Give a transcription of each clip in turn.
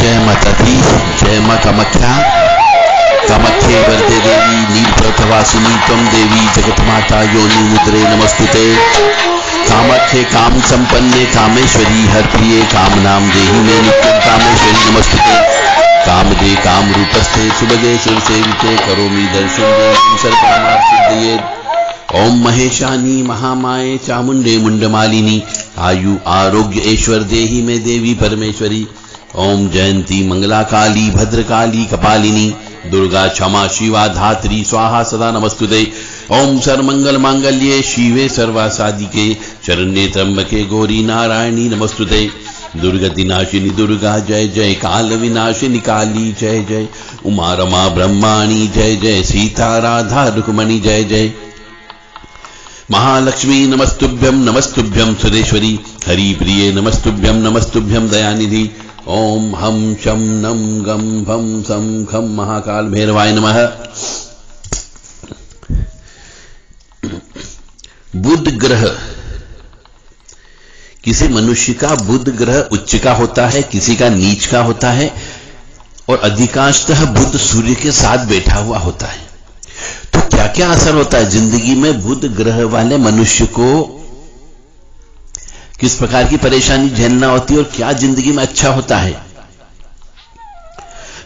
जय माता दी, जय माँ कामाख्या कामाख्ये वरदे देवी नीलपर्वतवासिनी त्वं देवी जगतमाता योनि मुद्रे नमस्तुते। कामाख्ये काम संपन्ने, कामेश्वरी हर प्रिये कामनाम देहि मे नित्यं कामेश्वरी नमस्तुते। कामदे काम रूपस्थे सुभगे सुरसेविते करोमि दर्शन देवी सर्वकामार्थिदये ओम महेशानी, महामाये, चामुंडे मुंडमालिनी, आयु आरोग्य ऐश्वर देही में देवी परमेश्वरी। ओम जयंती मंगला काली भद्रकाली, कपालिनी, दुर्गा क्षमा, शिवा, धात्री, स्वाहा, सदा नमस्तुते। ओम सर्वमंगल मांगल्ये, शिवे सर्वा साधिके शरण्ये त्र्यंबके गौरी नारायणी नमस्तुते। दुर्गति नाशिनी दुर्गा जय जय, काल विनाशिनी, काली जय जय, उमा रमा ब्रह्माणी, जय जय, सीता राधा रुक्मणी, जय जय। महालक्ष्मी नमस्तुभ्यम नमस्तुभ्यम सुरेश्वरी हरि प्रिय नमस्तुभ्यम नमस्तुभ्यम दयानिधि। ओम हम शम नम गम भम सम खम महाकाल भैरवाय नमः। बुध ग्रह। किसी मनुष्य का बुध ग्रह उच्च का होता है, किसी का नीच का होता है, और अधिकांशतः बुध सूर्य के साथ बैठा हुआ होता है। तो क्या क्या असर होता है ज़िंदगी में बुध ग्रह वाले मनुष्य को किस प्रकार की परेशानी झेलना होती है और क्या ज़िंदगी में अच्छा होता है?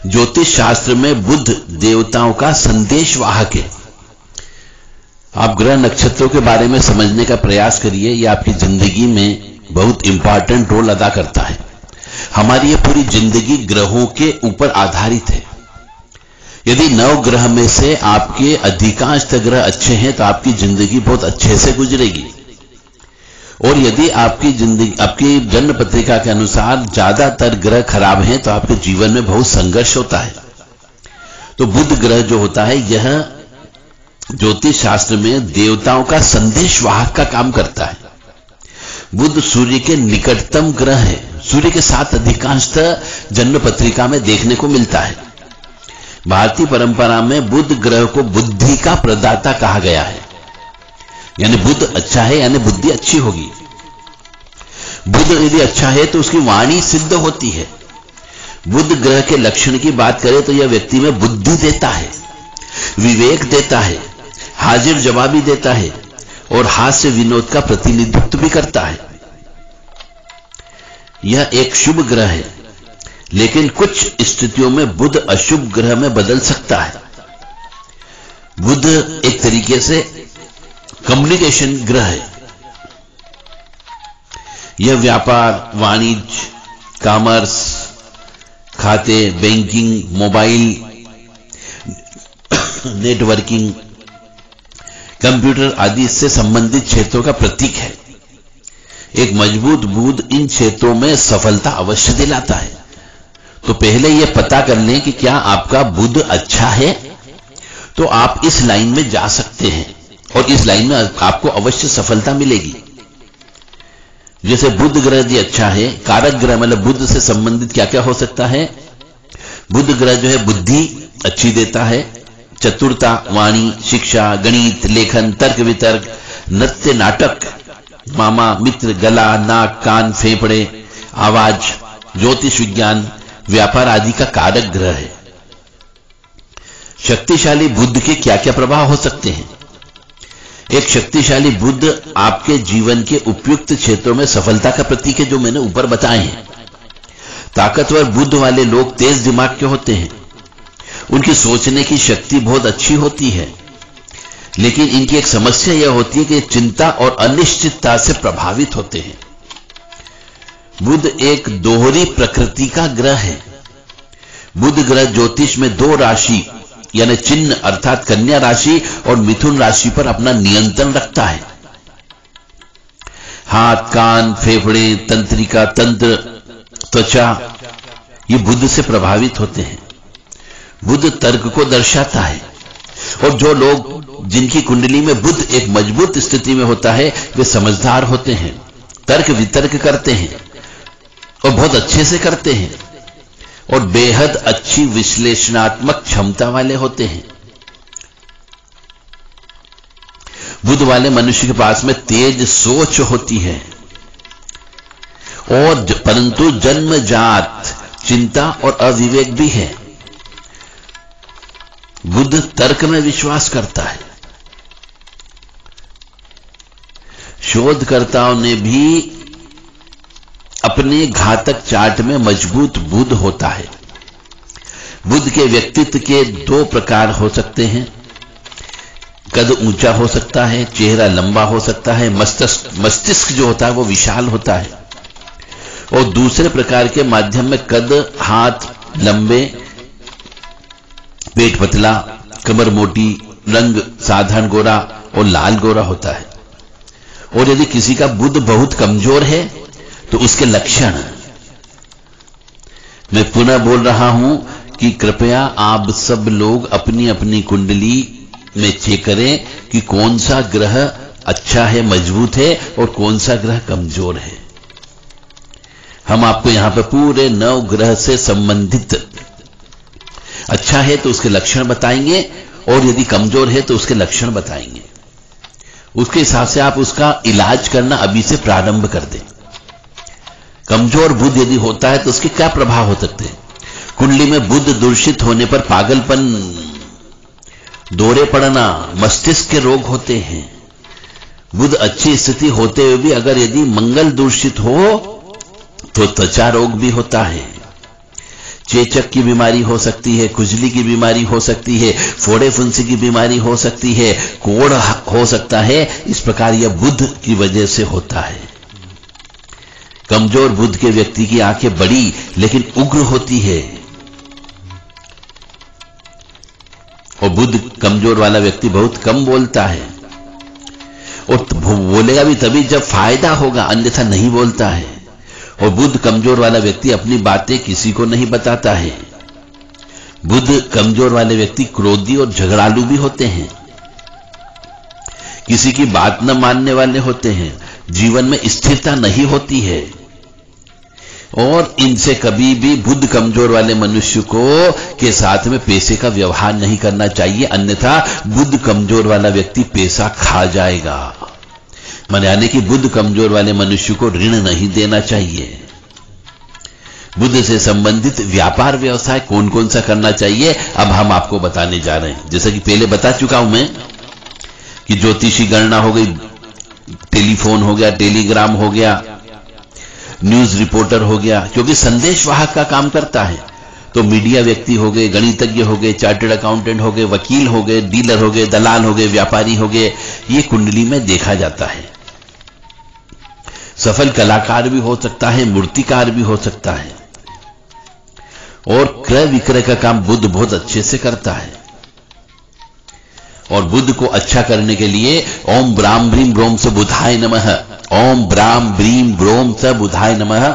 ज्योतिष शास्त्र में बुद्ध देवताओं का संदेश वाहक है। आप ग्रह नक्षत्रों के बारे में समझने का प्रयास करिए यह आपकी ज़िंदगी में बहुत इंपॉर्टेंट रोल अदा करता है। हमारी ये पूरी ज़िंदगी ग्रहों के ऊपर आधारित है। यदि नव ग्रह में से आपके अधिकांश ग्रह अच्छे हैं तो आपकी ज़िंदगी बहुत अच्छे से गुजरेगी। और यदि आपकी ज़िंदगी, आपकी जन्म पत्रिका के अनुसार ज़्यादातर ग्रह खराब हैं तो आपके जीवन में बहुत संघर्ष होता है। तो बुध ग्रह जो होता है, यह ज्योतिष शास्त्र में देवताओं का संदेश वाहक का काम करता है। बुध सूर्य के निकटतम ग्रह है। सूर्य के साथ अधिकांशतः जन्म पत्रिका में देखने को मिलता है। भारतीय परंपरा में बुध ग्रह को बुद्धि का प्रदाता कहा गया है। यानी बुध अच्छा है, यानी बुद्धि अच्छी होगी। बुद्ध यदि अच्छा है तो उसकी वाणी सिद्ध होती है। बुद्ध ग्रह के लक्षण की बात करें तो यह व्यक्ति में बुद्धि देता है, विवेक देता है, हाजिर जवाबी देता है, और हास्य विनोद का प्रतिनिधित्व भी करता है। यह एक शुभ ग्रह है, लेकिन कुछ स्थितियों में बुद्ध अशुभ ग्रह में बदल सकता है। बुद्ध एक तरीके से कम्युनिकेशन ग्रह है। यह व्यापार, वाणिज्य, कॉमर्स, खाते, बैंकिंग, मोबाइल, नेटवर्किंग, कंप्यूटर आदि से संबंधित क्षेत्रों का प्रतीक है। एक मज़बूत बुध इन क्षेत्रों में सफलता अवश्य दिलाता है। तो पहले यह पता कर लें कि क्या आपका बुध अच्छा है? तो आप इस लाइन में जा सकते हैं। और इस लाइन में आपको अवश्य सफलता मिलेगी। जैसे बुद्ध ग्रह जी अच्छा है, कारक ग्रह मतलब बुद्ध से संबंधित क्या क्या हो सकता है? बुद्ध ग्रह जो है, बुद्धि अच्छी देता है, चतुरता, वाणी, शिक्षा, गणित, लेखन, तर्क वितर्क, नृत्य, नाटक, मामा, मित्र, गला, नाक, कान, फेफड़े, आवाज़, ज्योतिष विज्ञान, व्यापार आदि का कारक ग्रह है। शक्तिशाली बुद्ध के क्या क्या प्रभाव हो सकते हैं? एक शक्तिशाली बुद्ध आपके जीवन के उपयुक्त क्षेत्रों में सफलता का प्रतीक है, जो मैंने ऊपर बताए हैं। ताकतवर बुद्ध वाले लोग तेज दिमाग के होते हैं। उनकी सोचने की शक्ति बहुत अच्छी होती है। लेकिन इनकी एक समस्या यह होती है कि चिंता और अनिश्चितता से प्रभावित होते हैं। बुद्ध एक दोहरी प्रकृति का ग्रह है। बुद्ध ग्रह ज्योतिष में दो राशि यानी चिन्ह अर्थात कन्या राशि और मिथुन राशि पर अपना नियंत्रण रखता है। हाथ, कान, फेफड़े, तंत्रिका, तंत्र, त्वचा, ये बुद्ध से प्रभावित होते हैं। बुद्ध तर्क को दर्शाता है। और जो लोग जिनकी कुंडली में बुद्ध एक मज़बूत स्थिति में होता है, वे समझदार होते हैं, तर्क वितर्क करते हैं और बहुत अच्छे से करते हैं। और बेहद अच्छी विश्लेषणात्मक क्षमता वाले होते हैं। बुद्ध वाले मनुष्य के पास में तेज सोच होती है। और परंतु जन्मजात चिंता और अविवेक भी है। बुद्ध तर्क में विश्वास करता है। शोधकर्ताओं ने भी अपने घातक चाट में मज़बूत बुद्ध होता है। बुद्ध के व्यक्तित्व के दो प्रकार हो सकते हैं। कद ऊँचा हो सकता है, चेहरा लंबा हो सकता है, मस्तिष्क मस्तिष्क जो होता है वो विशाल होता है। और दूसरे प्रकार के माध्यम में कद, हाथ, लंबे, पेट पतला, कमर मोटी, रंग साधारण गोरा और लाल गोरा होता है। और यदि किसी का बुद्ध बहुत कमज़ोर है तो उसके लक्षण। मैं पुनः बोल रहा हूँ कि कृपया आप सब लोग अपनी अपनी कुंडली में चेक करें कि कौन सा ग्रह अच्छा है, मज़बूत है और कौन सा ग्रह कमज़ोर है। हम आपको यहाँ पर पूरे नव ग्रह से संबंधित अच्छा है तो उसके लक्षण बताएँगे और यदि कमज़ोर है तो उसके लक्षण बताएँगे। उसके हिसाब से आप उसका इलाज करना अभी से प्रारंभ कर दें। कमज़ोर बुद्ध यदि होता है तो उसके क्या प्रभाव हो सकते हैं? कुंडली में बुद्ध दूषित होने पर पागलपन, दौरे पड़ना, मस्तिष्क के रोग होते हैं। बुद्ध अच्छी स्थिति होते हुए भी अगर यदि मंगल दूषित हो तो त्वचा रोग भी होता है। चेचक की बीमारी हो सकती है, खुजली की बीमारी हो सकती है, फोड़े फुंसी की बीमारी हो सकती है कोड़ हो सकता है। इस प्रकार यह बुद्ध की वजह से होता है। कमज़ोर बुद्ध के व्यक्ति की आँखें बड़ी, लेकिन उग्र होती है। और बुद्ध कमज़ोर वाला व्यक्ति बहुत कम बोलता है। और बोलेगा भी तभी जब फ़ायदा होगा, अन्यथा नहीं बोलता है। और बुद्ध कमज़ोर वाला व्यक्ति अपनी बातें किसी को नहीं बताता है। बुद्ध कमज़ोर वाले व्यक्ति क्रोधी और झगड़ालू भी होते हैं। किसी की बात न मानने वाले होते हैं। जीवन में स्थिरता नहीं होती है। और इनसे कभी भी बुद्ध कमज़ोर वाले मनुष्य को के साथ में पैसे का व्यवहार नहीं करना चाहिए, अन्यथा बुद्ध कमज़ोर वाला व्यक्ति पैसा खा जाएगा। मन यानी कि बुद्ध कमज़ोर वाले मनुष्य को ऋण नहीं देना चाहिए। बुद्ध से संबंधित व्यापार व्यवसाय कौन कौन सा करना चाहिए, अब हम आपको बताने जा रहे हैं। जैसा कि पहले बता चुका हूँ मैं कि ज्योतिषी गणना हो गई टेलीफोन हो गया, टेलीग्राम हो गया, न्यूज़ रिपोर्टर हो गया, क्योंकि संदेश वाहक का काम करता है। तो मीडिया व्यक्ति हो गए, गणितज्ञ हो गए, चार्टर्ड अकाउंटेंट हो गए, वकील हो गए, डीलर हो गए, दलाल हो गए, व्यापारी हो गए, ये कुंडली में देखा जाता है। सफल कलाकार भी हो सकता है, मूर्तिकार भी हो सकता है। और क्रय विक्रय का काम बुद्ध बहुत अच्छे से करता है। और बुद्ध को अच्छा करने के लिए ओम ब्राम ब्रीम ब्रोम से बुधाय नमः। ओम ब्राम ब्रीम ब्रोम स बुधाय नमः।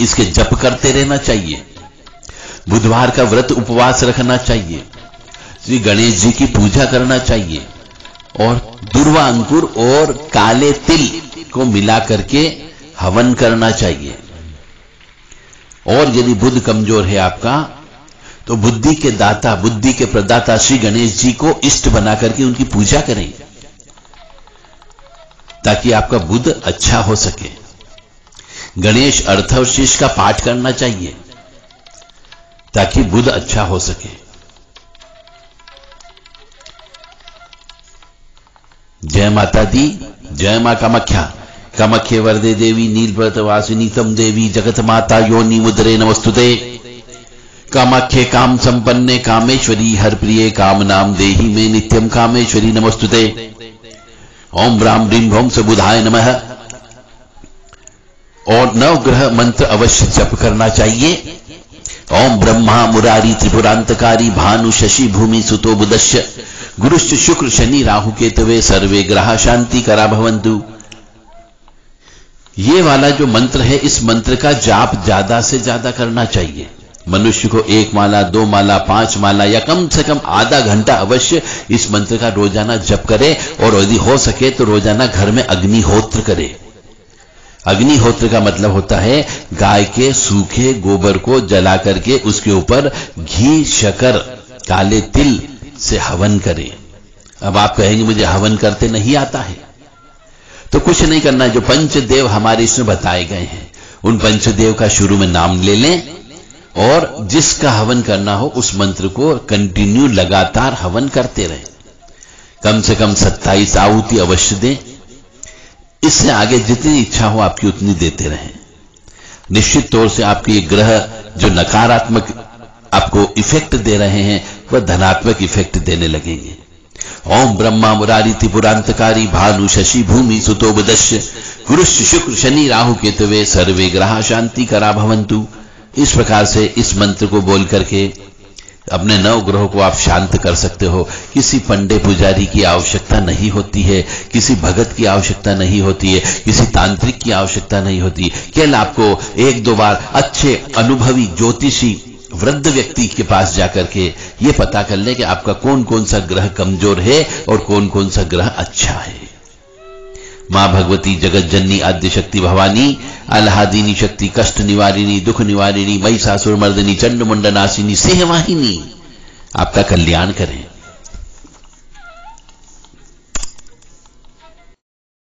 इसके जप करते रहना चाहिए। बुधवार का व्रत उपवास रखना चाहिए। श्री गणेश जी की पूजा करना चाहिए। और दुर्वा अंकुर और काले तिल को मिला करके हवन करना चाहिए। और यदि बुद्ध कमज़ोर है आपका तो बुद्धि के दाता, बुद्धि के प्रदाता श्री गणेश जी को इष्ट बना करके उनकी पूजा करें, ताकि आपका बुद्ध अच्छा हो सके। गणेश अर्थवशेष का पाठ करना चाहिए, ताकि बुद्ध अच्छा हो सके। जय माता दी, जय माँ कामाख्या। कामाख्य वरदे देवी, नीलव्रतवासिनी तम देवी, जगत माता योनि मुद्रे नमस्तुते। कामाख्य काम संपन्ने कामेश्वरी हर प्रिय काम नाम देही में नित्यम कामेश्वरी नमस्तुते। ओम राम रीम भोम से बुधाय नमः। और नवग्रह मंत्र अवश्य जप करना चाहिए। ओम ब्रह्मा मुरारी त्रिपुरांतकारी भानु शशि भूमि सुतो बुदश्य गुरुश्च शुक्र शनि राहु केतवे सर्वे ग्रह शांति करा भवंतु ये वाला जो मंत्र है, इस मंत्र का जाप ज़्यादा से ज़्यादा करना चाहिए। मनुष्य को एक माला, दो माला, पाँच माला या कम से कम आधा घंटा अवश्य इस मंत्र का रोज़ाना जप करे और यदि हो सके तो रोज़ाना घर में अग्निहोत्र करे। अग्निहोत्र का मतलब होता है गाय के सूखे गोबर को जला करके उसके ऊपर घी शकर काले तिल से हवन करे। अब आप कहेंगे, मुझे हवन करते नहीं आता है। तो कुछ नहीं करना जो पंचदेव हमारे इसमें बताए गए हैं। उन पंचदेव का शुरू में नाम ले लें। और जिसका हवन करना हो, उस मंत्र को कंटिन्यू लगातार हवन करते रहे। कम से कम सत्ताईस आहुति अवश्य दें। इससे आगे जितनी इच्छा हो, आपकी उतनी देते रहें। निश्चित तौर से आपके ये ग्रह जो नकारात्मक आपको इफ़ेक्ट दे रहे हैं, वह धनात्मक इफ़ेक्ट देने लगेंगे। ओम ब्रह्मा मुरारी त्रिपुरांतकारी भानु शशि भूमि सुतोबदश्य गुरुश्च शुक्र शनि राहु केतवे सर्वे ग्रह शांति करा भवंतु इस प्रकार से इस मंत्र को बोल करके अपने नव ग्रह को आप शांत कर सकते हो। किसी पंडे पुजारी की आवश्यकता नहीं होती है, किसी भगत की आवश्यकता नहीं होती है, किसी तांत्रिक की आवश्यकता नहीं होती। केवल आपको एक दो बार अच्छे अनुभवी ज्योतिषी वृद्ध व्यक्ति के पास जाकर के ये पता कर ले कि आपका कौन कौन सा ग्रह कमज़ोर है और कौन कौन सा ग्रह अच्छा है। माँ भगवती जगत जननी आद्य शक्ति भवानी अल्हादिनी शक्ति कष्ट निवारिणी, दुख निवारिणी महिषासुर मर्दनी चंड मुंडनाशिनी सिंहवाहिनी। आपका कल्याण करें।